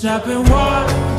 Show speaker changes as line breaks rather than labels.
Stop and walk.